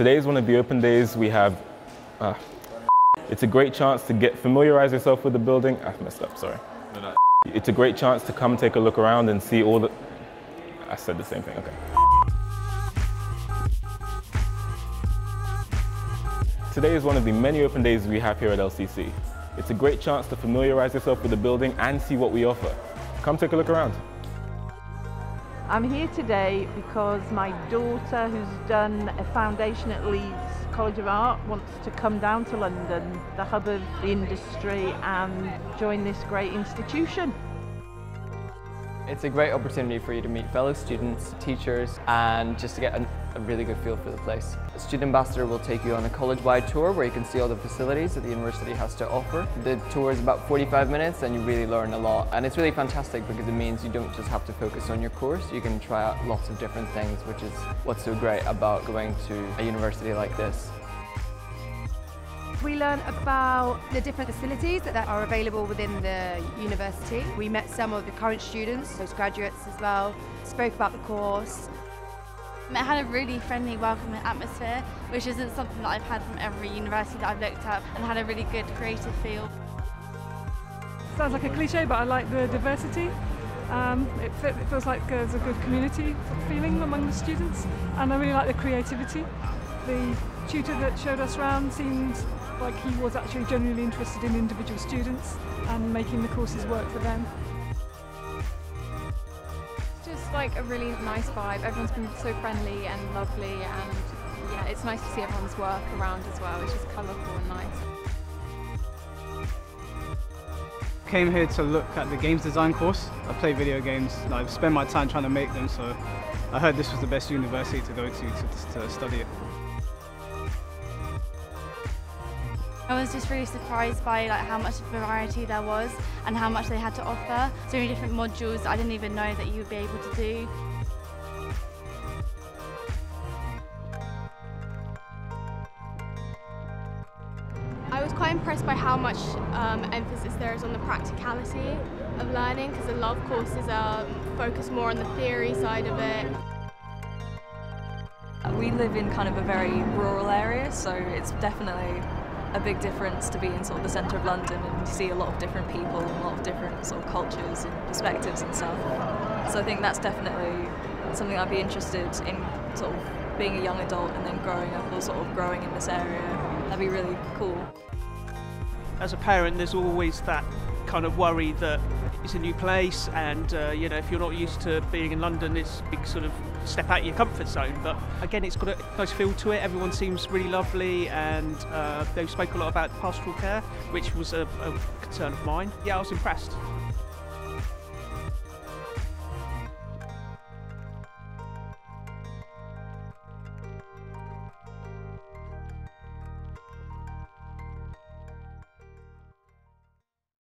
Today is one of the open days we have. Uh, it's a great chance to get familiarize yourself with the building. I messed up, sorry. It's a great chance to come take a look around and see all the. I said the same thing, okay. Today is one of the many open days we have here at LCC. It's a great chance to familiarize yourself with the building and see what we offer. Come take a look around. I'm here today because my daughter, who's done a foundation at Leeds College of Art, wants to come down to London, the hub of the industry, and join this great institution. It's a great opportunity for you to meet fellow students, teachers, and just to get a, a, really good feel for the place. The student ambassador will take you on a college-wide tour where you can see all the facilities that the university has to offer. The tour is about 45 minutes and you really learn a lot. And it's really fantastic because it means you don't just have to focus on your course, you can try out lots of different things, which is what's so great about going to a university like this. We learned about the different facilities that are available within the university. We met some of the current students, postgraduates as well, spoke about the course. It had a really friendly, welcoming atmosphere, which isn't something that I've had from every university that I've looked at, and had a really good creative feel. Sounds like a cliche, but I like the diversity. Um, it, it, feels like there's a good community feeling among the students, and I really like the creativity. The tutor that showed us around seemed like he was actually genuinely interested in individual students and making the courses work for them. Just like a really nice vibe. Everyone's been so friendly and lovely and yeah, it's nice to see everyone's work around as well. It's just colourful and nice. Came here to look at the games design course. I play video games and I've spent my time trying to make them so I heard this was the best university to go to to, to study it. I was just really surprised by like how much variety there was and how much they had to offer. So many different modules I didn't even know that you would be able to do. I was quite impressed by how much um, emphasis there is on the practicality of learning because a lot of courses are focused more on the theory side of it. We live in kind of a very rural area, so it's definitely a big difference to be in sort of the centre of London and see a lot of different people and a lot of different sort of cultures and perspectives and stuff. So I think that's definitely something I'd be interested in sort of being a young adult and then growing up or sort of growing in this area. That'd be really cool. As a parent, there's always that kind of worry that it's a new place and uh, you know if you're not used to being in London it's a big sort of step out of your comfort zone. But again it's got a nice feel to it. Everyone seems really lovely and uh, they spoke a lot about pastoral care which was a, a concern of mine. Yeah I was impressed